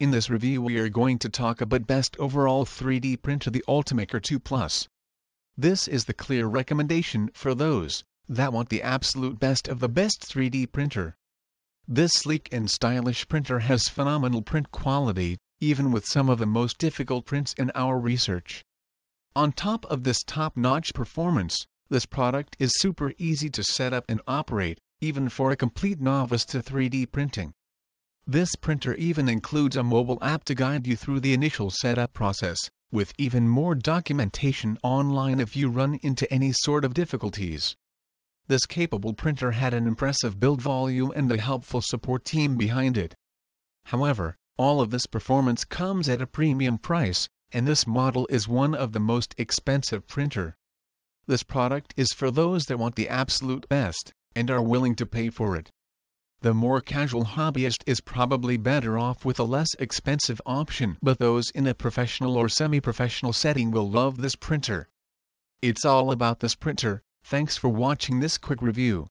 In this review we are going to talk about best overall 3D printer the Ultimaker 2 Plus. This is the clear recommendation for those that want the absolute best of the best 3D printer. This sleek and stylish printer has phenomenal print quality, even with some of the most difficult prints in our research. On top of this top-notch performance, this product is super easy to set up and operate, even for a complete novice to 3D printing. This printer even includes a mobile app to guide you through the initial setup process, with even more documentation online if you run into any sort of difficulties. This capable printer had an impressive build volume and a helpful support team behind it. However, all of this performance comes at a premium price, and this model is one of the most expensive printer. This product is for those that want the absolute best, and are willing to pay for it. The more casual hobbyist is probably better off with a less expensive option but those in a professional or semi-professional setting will love this printer. It's all about this printer, thanks for watching this quick review.